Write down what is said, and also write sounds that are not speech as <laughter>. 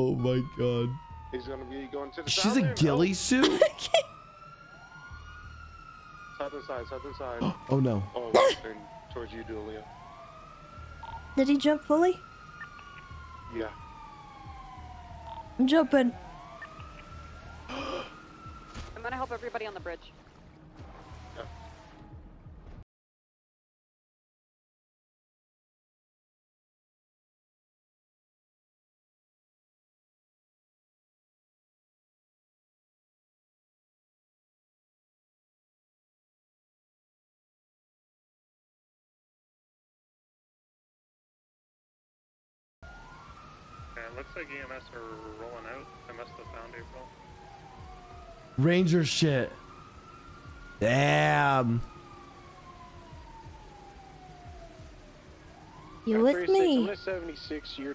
Oh my god. He's gonna be going to the She's a southern- ghillie suit? Oh, southern side, southern side. <gasps> Oh no. oh, western <laughs> towards you, Julia. Did he jump fully? Yeah. I'm jumping. I'm gonna help everybody on the bridge. It looks like EMS are rolling out. I must have found April. Ranger shit. Damn. You with me? 76, you're